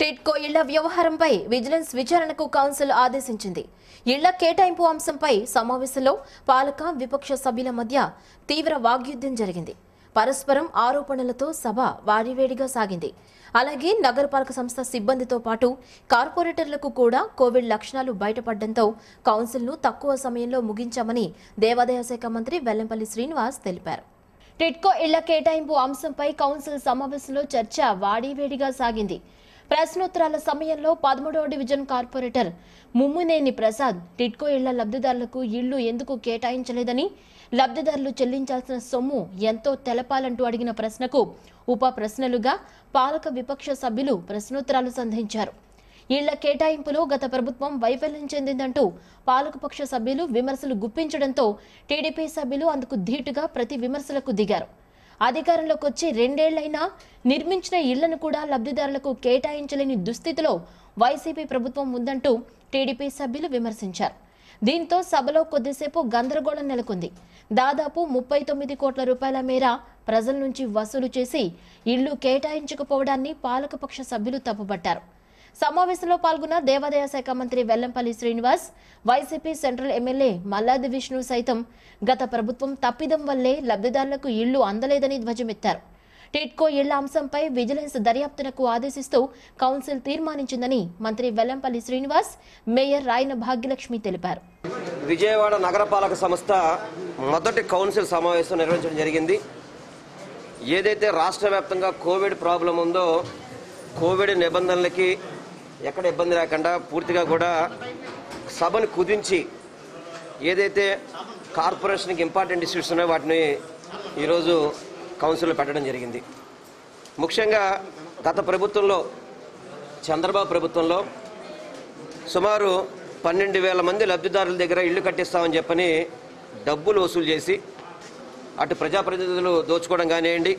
టిడ్కో ఇళ్ళ వ్యవహారంపై విజిలెన్స్ విచారణకు కౌన్సిల్ ఆదేశించింది. ఇళ్ళ కేటాయింపు అంశంపై సమావేశంలో పాలక విపక్ష సభ్యుల మధ్య తీవ్ర వాగ్యుద్ధం జరిగింది. పరస్పరం ఆరోపణలతో సభ వాడివేడిగా సాగింది. అలాగే నగరపాలక సంస్థ సిబ్బందితో పాటు కార్పొరేటర్లకు కూడా కోవిడ్ లక్షణాలు బయటపడడంతో కౌన్సిల్ను తక్కువ సమయంలో ముగించామని దేవాదాయ శాఖ మంత్రి వెల్లంపల్లి శ్రీనివాస్ తెలిపారు. టిడ్కో ఇళ్ళ కేటాయింపు అంశంపై కౌన్సిల్ సమావేశంలో చర్చ వాడివేడిగా సాగింది. ప్రశ్నోత్తరాల సమయంలో పదమూడవ డివిజన్ కార్పొరేటర్ ముమ్మునేని ప్రసాద్ టిట్కో ఇళ్ళ లబ్ధిదారులకు ఇళ్ళు ఎందుకు కేటాయించలేదని లబ్ధిదారులు చెల్లించాల్సిన సొమ్ము ఎంతో తెలపాలంటూ అడిగిన ప్రశ్నకు ఉప ప్రశ్నలుగా పాలక విపక్ష సభ్యులు ప్రశ్నోత్తరాలు సంధించారు. ఇళ్ళ కేటాయింపులో గత ప్రభుత్వం వైఫల్యం చెందిందంటూ పాలకపక్ష సభ్యులు విమర్శలు గుప్పించడంతో టీడీపీ సభ్యులు అందుకు ధీటుగా ప్రతి విమర్శలకు దిగారు. అధికారంలోకి వచ్చి రెండేళ్ళైనా నిర్మించిన ఇళ్ళను కూడా లబ్ధిదారులకు కేటాయించలేని దుస్థితిలో వైసీపీ ప్రభుత్వం ఉందంటూ టీడీపీ సభ్యులు విమర్శించారు. దీంతో సభలో కొద్దిసేపు గందరగోళం నెలకొంది. దాదాపు ముప్పై తొమ్మిది కోట్ల రూపాయల మేర ప్రజల నుంచి వసూలు చేసి ఇళ్ళు కేటాయించకపోవడాన్ని పాలకపక్ష సభ్యులు తప్పుపట్టారు. సమావేశంలో పాల్గొన్న దేవాదాయ శాఖ మంత్రి వెల్లంపల్లి శ్రీనివాస్ వైసీపీ సెంట్రల్ ఎమ్మెల్యే మల్లాది విష్ణు సైతం గత ప్రభుత్వం తప్పిదం వల్లే లబ్ధిదారులకు ఇళ్ళు అందలేదని ధ్వజమెత్తారు. టిట్కో ఇళ్ళ అంశంపై విజిలెన్స్ దర్యాప్తునకు ఆదేశిస్తూ కౌన్సిల్ తీర్మానించిందని మంత్రి వెల్లంపల్లి శ్రీనివాస్ మేయర్ రాయన భాగ్యలక్ష్మి తెలిపారు. విజయవాడ నగరపాలక సంస్థ మొదటి కౌన్సిల్ సమావేశం నిర్వహించడం జరిగింది. ఏదైతే రాష్ట్ర వ్యాప్తంగా కోవిడ్ ప్రాబ్లం ఉందో కోవిడ్ నిబంధనలకి ఎక్కడ ఇబ్బంది లేకుండా పూర్తిగా కూడా సభను కుదించి ఏదైతే కార్పొరేషన్కి ఇంపార్టెంట్ ఇష్యూస్ ఉన్నాయో వాటిని ఈరోజు కౌన్సిల్లో పెట్టడం జరిగింది. ముఖ్యంగా గత ప్రభుత్వంలో చంద్రబాబు ప్రభుత్వంలో సుమారు పన్నెండు వేల మంది లబ్ధిదారుల దగ్గర ఇల్లు కట్టిస్తామని చెప్పని డబ్బులు వసూలు చేసి అటు ప్రజాప్రతినిధులు దోచుకోవడం కానివ్వండి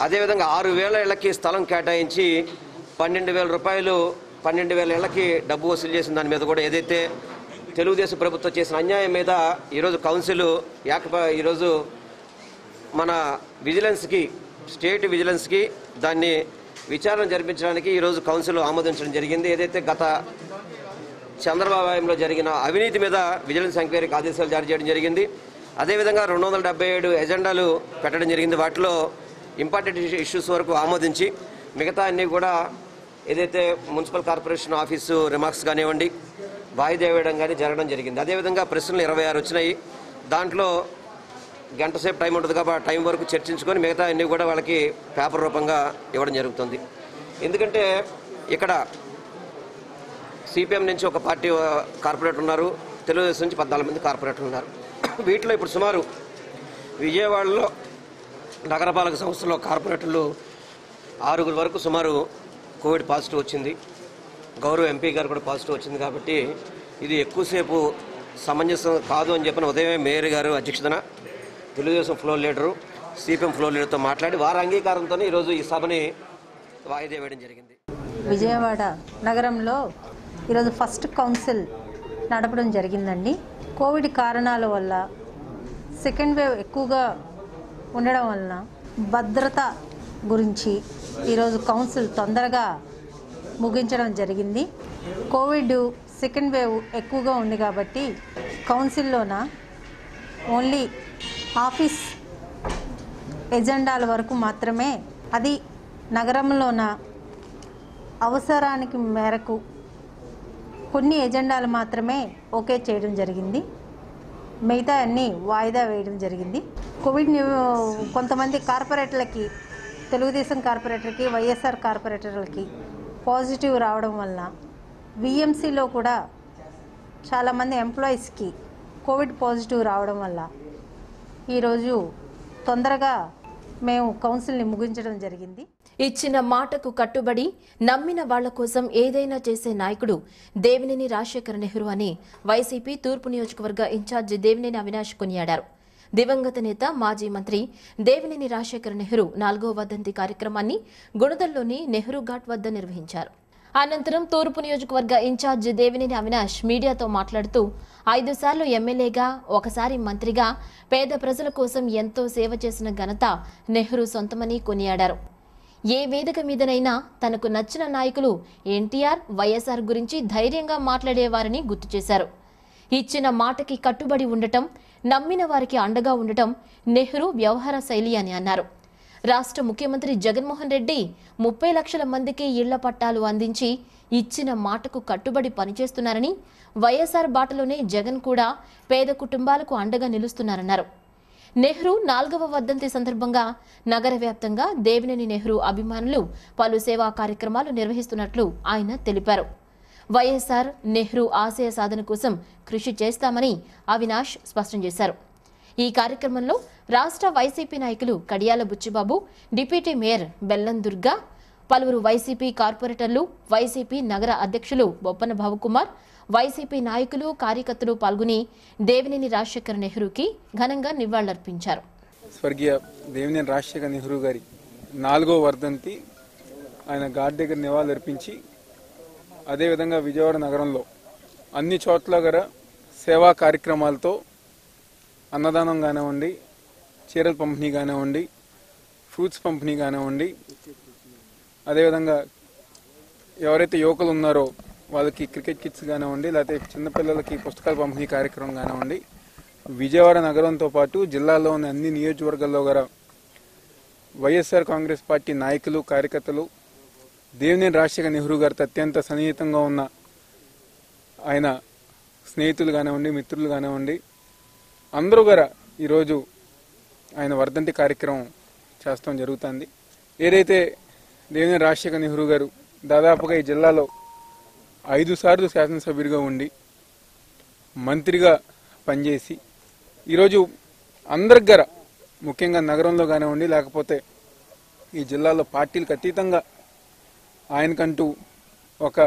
అదేవిధంగా ఆరు వేల ఇళ్ళకి స్థలం కేటాయించి పన్నెండు వేల రూపాయలు పన్నెండు వేల ఇళ్ళకి డబ్బు వసూలు చేసిన దాని మీద కూడా ఏదైతే తెలుగుదేశం ప్రభుత్వం చేసిన అన్యాయం మీద ఈరోజు కౌన్సిల్ ఏక ఈరోజు మన విజిలెన్స్కి స్టేట్ విజిలెన్స్కి దాన్ని విచారణ జరిపించడానికి ఈరోజు కౌన్సిల్ ఆమోదించడం జరిగింది. ఏదైతే గత చంద్రబాబు హయాంలో జరిగిన అవినీతి మీద విజిలెన్స్ ఎంక్వైరీకి ఆదేశాలు జారీ చేయడం జరిగింది. అదేవిధంగా రెండు వందల డెబ్బై ఏడు ఎజెండాలు పెట్టడం జరిగింది. వాటిలో ఇంపార్టెంట్ ఇష్యూస్ వరకు ఆమోదించి మిగతా అన్నీ కూడా ఏదైతే మున్సిపల్ కార్పొరేషన్ ఆఫీసు రిమార్క్స్ కానివ్వండి వాయిదా వేయడం కానీ జరగడం జరిగింది. అదేవిధంగా ప్రశ్నలు ఇరవై ఆరు వచ్చినాయి. దాంట్లో గంట సేపు టైం ఉంటుంది కాబట్టి టైం వరకు చర్చించుకొని మిగతా అన్నీ కూడా వాళ్ళకి పేపర్ రూపంగా ఇవ్వడం జరుగుతుంది. ఎందుకంటే ఇక్కడ సిపిఎం నుంచి ఒక పార్టీ కార్పొరేటర్ ఉన్నారు. తెలుగుదేశం నుంచి పద్నాలుగు మంది కార్పొరేటర్లు ఉన్నారు. వీటిలో ఇప్పుడు సుమారు విజయవాడలో నగరపాలక సంస్థలో కార్పొరేటర్లు ఆరుగురు వరకు సుమారు కోవిడ్ పాజిటివ్ వచ్చింది. గౌరవ ఎంపీ గారు కూడా పాజిటివ్ వచ్చింది కాబట్టి ఇది ఎక్కువసేపు సమంజసం కాదు అని చెప్పిన ఉదయమే మేయర్ గారు అధ్యక్షతన Telugu Desam floor leader CPM floor లీడర్తో మాట్లాడి వారి అంగీకారంతో ఈరోజు ఈ సభని వాయిదా వేయడం జరిగింది. విజయవాడ నగరంలో ఈరోజు ఫస్ట్ కౌన్సిల్ నడపడం జరిగిందండి. కోవిడ్ కారణాల వల్ల సెకండ్ వేవ్ ఎక్కువగా ఉండడం వలన భద్రత గురించి ఈరోజు కౌన్సిల్ తొందరగా ముగించడం జరిగింది. కోవిడ్ సెకండ్ వేవ్ ఎక్కువగా ఉంది కాబట్టి కౌన్సిల్లోన ఓన్లీ ఆఫీస్ ఎజెండాల వరకు మాత్రమే అది నగరంలోన అవసరానికి మేరకు కొన్ని ఎజెండాలు మాత్రమే ఓకే చేయడం జరిగింది. మిగతా అన్నీ వాయిదా వేయడం జరిగింది. కోవిడ్ కొంతమంది కార్పొరేట్లకి తెలుగుదేశం కార్పొరేటర్కి వైఎస్ఆర్ కార్పొరేటర్లకి పాజిటివ్ రావడం వలన విఎంసీలో కూడా చాలామంది ఎంప్లాయీస్కి కోవిడ్ పాజిటివ్ రావడం వల్ల ఈరోజు తొందరగా మేము కౌన్సిల్ని ముగించడం జరిగింది. ఇచ్చిన మాటకు కట్టుబడి నమ్మిన వాళ్ళ కోసం ఏదైనా చేసే నాయకుడు దేవినేని రాజశేఖర నెహ్రూ అని వైసీపీ తూర్పు నియోజకవర్గ ఇన్ఛార్జి దేవినేని అవినాష్ కొనియాడారు. దివంగత నేత మాజీ మంత్రి దేవినేని రాజశేఖర నెహ్రూ నాలుగో వదంతి కార్యక్రమాన్ని గుణదల్లోని నెహ్రూ ఘాట్ వద్ద నిర్వహించారు. అనంతరం తూర్పు నియోజకవర్గ ఇన్ఛార్జ్ దేవినేని అవినాష్ మీడియాతో మాట్లాడుతూ ఐదు సార్లు ఎమ్మెల్యేగా ఒకసారి మంత్రిగా పేద ప్రజల కోసం ఎంతో సేవ చేసిన ఘనత నెహ్రూ సొంతమని కొనియాడారు. ఏ వేదిక మీదనైనా తనకు నచ్చిన నాయకులు ఎన్టీఆర్ వైఎస్ఆర్ గురించి ధైర్యంగా మాట్లాడేవారని గుర్తు చేశారు. ఇచ్చిన మాటకి కట్టుబడి ఉండటం నమ్మిన వారికి అండగా ఉండటం నెహ్రూ వ్యవహార శైలి అని అన్నారు. రాష్ట్ర ముఖ్యమంత్రి జగన్మోహన్ రెడ్డి ముప్పై లక్షల మందికి ఇళ్ళ పట్టాలు అందించి ఇచ్చిన మాటకు కట్టుబడి పనిచేస్తున్నారని వైఎస్ఆర్ బాటలోనే జగన్ కూడా పేద కుటుంబాలకు అండగా నిలుస్తున్నారన్నారు. నెహ్రూ నాలుగవ వర్ధంతి సందర్భంగా నగర వ్యాప్తంగా దేవినేని నెహ్రూ అభిమానులు పలు సేవా కార్యక్రమాలు నిర్వహిస్తున్నట్లు ఆయన తెలిపారు. వైఎస్ఆర్ నెహ్రూ ఆశయ సాధన కోసం కృషి చేస్తామని అవినాష్ స్పష్టం చేశారు. ఈ కార్యక్రమంలో రాష్ట్ర వైసీపీ నాయకులు కడియాల బుచ్చిబాబు డిప్యూటీ మేయర్ బెల్లం దుర్గా పలువురు వైసీపీ కార్పొరేటర్లు వైసీపీ నగర అధ్యక్షులు బొప్పన భావకుమార్ వైసీపీ నాయకులు కార్యకర్తలు పాల్గొని దేవినేని రాజశేఖర్ నెహ్రూకి ఘనంగా నివాళులర్పించారు. స్వర్గీయ దేవినేని రాజశేఖర నెహ్రూ గారి నాలుగో వర్ధంతి ఆయన ఘాట్ దగ్గర నివాళులర్పించి అదేవిధంగా విజయవాడ నగరంలో అన్ని చోట్ల గల సేవా కార్యక్రమాలతో అన్నదానం కానివ్వండి చీరల పంపిణీ కానివ్వండి ఫ్రూట్స్ పంపిణీ కానివ్వండి అదేవిధంగా ఎవరైతే యువకులు ఉన్నారో వాళ్ళకి క్రికెట్ కిట్స్ కానివ్వండి లేకపోతే చిన్నపిల్లలకి పుస్తకాల పంపిణీ కార్యక్రమం కానివ్వండి విజయవాడ నగరంతో పాటు జిల్లాలో ఉన్న అన్ని నియోజకవర్గాల్లో గల వైఎస్ఆర్ కాంగ్రెస్ పార్టీ నాయకులు కార్యకర్తలు దేవినేని రాజశేఖర నెహ్రూ గారితో అత్యంత సన్నిహితంగా ఉన్న ఆయన స్నేహితులు కానివ్వండి మిత్రులు కానివ్వండి అందరూ గారా ఈరోజు ఆయన వర్ధంతి కార్యక్రమం చేస్తాం జరుగుతుంది. ఏదైతే దేవినేని రాజశేఖర నెహ్రూ గారు దాదాపుగా ఈ జిల్లాలో ఐదు సార్లు శాసనసభ్యుడిగా ఉండి మంత్రిగా పనిచేసి ఈరోజు అందరికి గర ముఖ్యంగా నగరంలో కానివ్వండి లేకపోతే ఈ జిల్లాలో పార్టీలకు అతీతంగా ఆయనకంటూ ఒక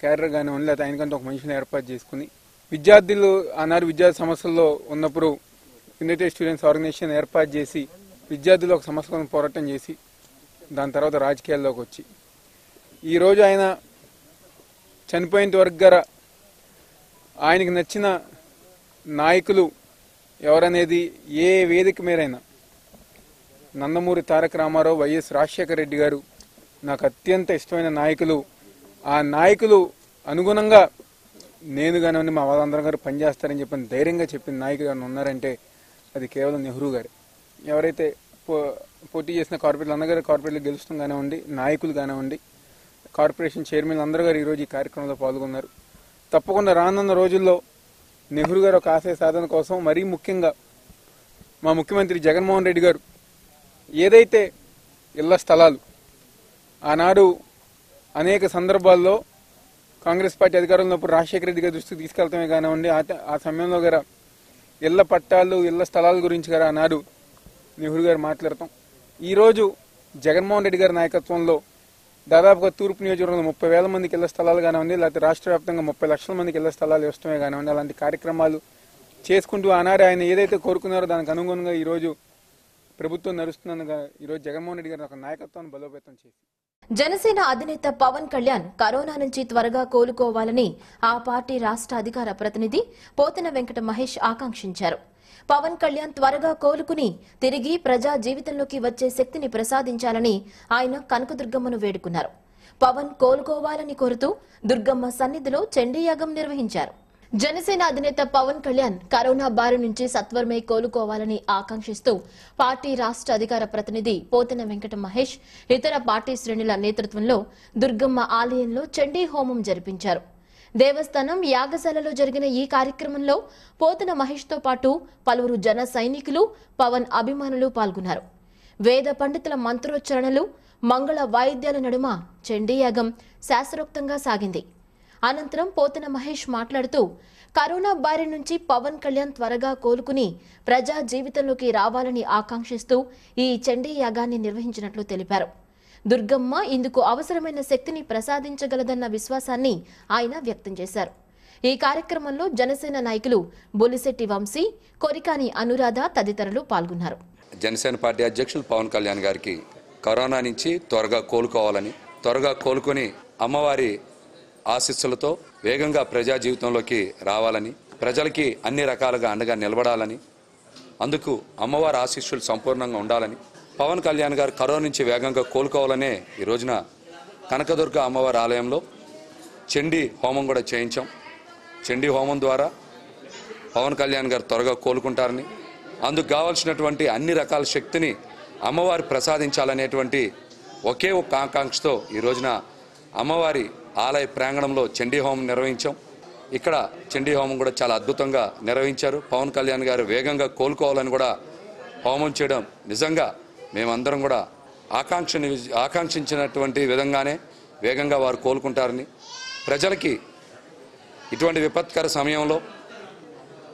క్యారియర్ కానివ్వండి లేకపోతే ఆయనకంటూ ఒక మనిషిని ఏర్పాటు చేసుకుని. విద్యార్థులు ఆనాడు విద్యార్థి సమస్యల్లో ఉన్నప్పుడు యునైటెడ్ స్టూడెంట్స్ ఆర్గనైజేషన్ ఏర్పాటు చేసి విద్యార్థులు ఒక సమస్య కోసం పోరాటం చేసి దాని తర్వాత రాజకీయాల్లోకి వచ్చి. ఈరోజు ఆయన చనిపోయేంత వరకు గర నచ్చిన నాయకులు ఎవరనేది ఏ వేదిక మీరైనా నందమూరి తారక రామారావు వైఎస్ రాజశేఖర రెడ్డి గారు నాకు అత్యంత ఇష్టమైన నాయకులు ఆ నాయకులు అనుగుణంగా నేను కానివ్వండి మా వాళ్ళందరం గారు పనిచేస్తారని చెప్పిన ధైర్యంగా చెప్పిన నాయకులు గారు ఉన్నారంటే అది కేవలం నెహ్రూ గారు. ఎవరైతే పో- పోటీ చేసిన కార్పొరేట్లు అందరూ కార్పొరేట్లు గెలుస్తాం కానివ్వండి నాయకులు కానివ్వండి కార్పొరేషన్ చైర్మన్ అందరూ గారు ఈరోజు ఈ కార్యక్రమంలో పాల్గొన్నారు. తప్పకుండా రానున్న రోజుల్లో నెహ్రూ గారు ఒక ఆశయ సాధన కోసం మరీ ముఖ్యంగా మా ముఖ్యమంత్రి జగన్మోహన్ రెడ్డి గారు ఏదైతే ఇళ్ళ స్థలాలు ఆనాడు అనేక సందర్భాల్లో కాంగ్రెస్ పార్టీ అధికారంలో ఉన్నప్పుడు రాజశేఖర రెడ్డి గారి దృష్టికి తీసుకెళ్తామే కానివ్వండి ఆ ఆ సమయంలో గారు ఇళ్ళ పట్టాలు ఇళ్ళ స్థలాల గురించి గారు ఆనాడు నెహ్రూ గారు మాట్లాడతాం ఈరోజు జగన్మోహన్ రెడ్డి గారి నాయకత్వంలో దాదాపుగా తూర్పు నియోజకవర్గంలో ముప్పై వేల మందికి ఇళ్ళ స్థలాలు కానివ్వండి లేకపోతే రాష్ట్ర వ్యాప్తంగా ముప్పై లక్షల మందికి ఇళ్ళ స్థలాలు ఇష్టమే కానివ్వండి అలాంటి కార్యక్రమాలు చేసుకుంటూ ఆనాడు ఆయన ఏదైతే కోరుకున్నారో దానికి అనుగుణంగా ఈరోజు ప్రభుత్వం నడుస్తుందనగా ఈరోజు జగన్మోహన్ రెడ్డి గారి ఒక నాయకత్వాన్ని బలోపేతం చేసి జనసేన అధినేత పవన్ కళ్యాణ్ కరోనా నుంచి త్వరగా కోలుకోవాలని ఆ పార్టీ రాష్ట్ర అధికార ప్రతినిధి పోతన వెంకట మహేష్ ఆకాంక్షించారు. పవన్ కళ్యాణ్ త్వరగా కోలుకుని తిరిగి ప్రజా జీవితంలోకి వచ్చే శక్తిని ప్రసాదించాలని ఆయన కనకదుర్గమ్మను వేడుకున్నారు. పవన్ కోలుకోవాలని కోరుతూ దుర్గమ్మ సన్నిధిలో చండీయాగం నిర్వహించారు. జనసేన అధినేత పవన్ కళ్యాణ్ కరోనా బారి నుంచి సత్వరమే కోలుకోవాలని ఆకాంక్షిస్తూ పార్టీ రాష్ట్ర అధికార ప్రతినిధి పోతన వెంకట మహేష్ ఇతర పార్టీ శ్రేణుల నేతృత్వంలో దుర్గమ్మ ఆలయంలో చండీ హోమం జరిపించారు. దేవస్థానం యాగశాలలో జరిగిన ఈ కార్యక్రమంలో పోతన మహేష్తో పాటు పలువురు జన సైనికులు పవన్ అభిమానులు పాల్గొన్నారు. వేద పండితుల మంత్రోచ్చరణలు మంగళ వాయిద్యాల నడుమ చండీయాగం శాస్త్రోక్తంగా సాగింది. అనంతరం పోతన మహేష్ మాట్లాడుతూ కరోనా బారి నుంచి పవన్ కళ్యాణ్ త్వరగా కోలుకుని ప్రజా జీవితంలోకి రావాలని ఆకాంక్షిస్తూ ఈ చండీ యాగాన్ని నిర్వహించినట్లు తెలిపారు. దుర్గమ్మ ఇందుకు అవసరమైన శక్తిని ప్రసాదించగలదన్న విశ్వాసాన్ని ఆయన వ్యక్తం చేశారు. ఈ కార్యక్రమంలో జనసేన నాయకులు బొలిశెట్టి వంశీ కొరికాని అనురాధ తదితరులు పాల్గొన్నారు. జనసేన పార్టీ అధ్యక్షులు పవన్ కళ్యాణ్ గారికి కరోనా నుంచి త్వరగా కోలుకోవాలని త్వరగా కోలుకొని అమ్మవారి ఆశీస్సులతో వేగంగా ప్రజా జీవితంలోకి రావాలని ప్రజలకి అన్ని రకాలుగా అండగా నిలబడాలని అందుకు అమ్మవారి ఆశీస్సులు సంపూర్ణంగా ఉండాలని పవన్ కళ్యాణ్ గారు కరోనా నుంచి వేగంగా కోలుకోవాలనే ఈ రోజున కనకదుర్గ అమ్మవారి ఆలయంలో చండీ హోమం కూడా చేయించాం. చండీ హోమం ద్వారా పవన్ కళ్యాణ్ గారు త్వరగా కోలుకుంటారని అందుకు కావాల్సినటువంటి అన్ని రకాల శక్తిని అమ్మవారి ప్రసాదించాలనేటువంటి ఒకే ఒక ఆకాంక్షతో ఈ రోజున అమ్మవారి ఆలయ ప్రాంగణంలో చండీ హోమం నిర్వహించాం. ఇక్కడ చండీ హోమం కూడా చాలా అద్భుతంగా నిర్వహించారు. పవన్ కళ్యాణ్ గారు వేగంగా కోలుకోవాలని కూడా హోమం చేయడం నిజంగా మేమందరం కూడా ఆకాంక్ష ఆకాంక్షించినటువంటి విధంగానే వేగంగా వారు కోలుకుంటారని. ప్రజలకి ఇటువంటి విపత్కర సమయంలో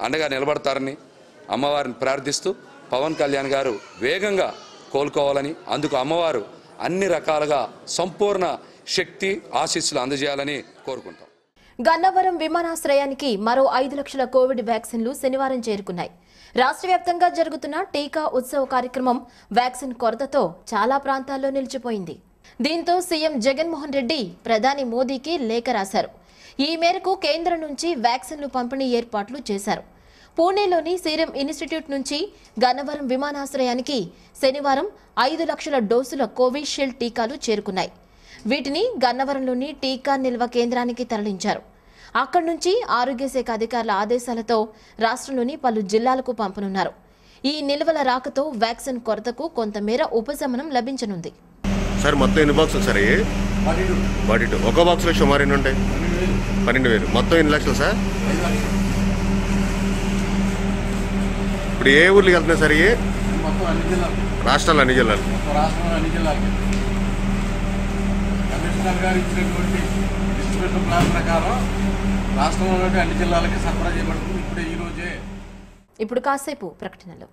అండగా నిలబడతారని అమ్మవారిని ప్రార్థిస్తూ పవన్ కళ్యాణ్ గారు వేగంగా కోలుకోవాలని అందుకు అమ్మవారు అన్ని రకాలుగా సంపూర్ణ శక్తి ఆశీస్సులు అందజేయాలని కోరుకుంటాం. గన్నవరం విమానాశ్రయానికి మరో ఐదు లక్షల కోవిడ్ వ్యాక్సిన్లు శనివారం చేరుకున్నాయి. రాష్ట్ర వ్యాప్తంగా జరుగుతున్న టీకా ఉత్సవ కార్యక్రమం వ్యాక్సిన్ కొరతతో చాలా ప్రాంతాల్లో నిలిచిపోయింది. దీంతో సీఎం జగన్మోహన్ రెడ్డి ప్రధాని మోదీకి లేఖ రాశారు. ఈ మేరకు కేంద్రం నుంచి వ్యాక్సిన్లు పంపిణీ ఏర్పాట్లు చేశారు. పూణేలోని సీరం ఇన్స్టిట్యూట్ నుంచి గన్నవరం విమానాశ్రయానికి శనివారం ఐదు లక్షల డోసుల కోవిషీల్డ్ టీకాలు చేరుకున్నాయి. వీటిని గన్నవరంలోని టీకా నిల్వ కేంద్రానికి తరలించారు. అక్కడి నుంచి ఆరోగ్య శాఖ అధికారుల ఆదేశాలతో రాష్ట్రంలోని పలు జిల్లాలకు పంపనున్నారు. ఈ నిల్వల రాకతో వ్యాక్సిన్ కొరతకు కొంతమేర ఉపశమనం లభించనుంది. సార్ మొత్తం ఎన్ని బాక్సులు సార్ అయ్యి? ఫార్టీ టూ ఒక బాక్స్లో సుమారు ఎన్ని ఉంటాయి? పన్నెండు వేలు. మొత్తం ఎన్ని లక్షలు సార్? ఇప్పుడు ఏ ఊర్లకి వెళ్తున్నాయి సార్ జిల్లాలు. రాష్ట్రాలు అన్ని జిల్లాలు మొత్తం రాష్ట్రంలో అన్ని జిల్లాలకి కమిషనర్ గారు ఇచ్చినటువంటి డిస్ట్రిబ్యూషన్ ప్లాన్ ప్రకారం రాష్ట్రంలోని అన్ని జిల్లాలకి సరఫరా చేయబడుతుంది. ఇప్పుడే ఈ రోజే. ఇప్పుడు కాసేపు ప్రకటనలు.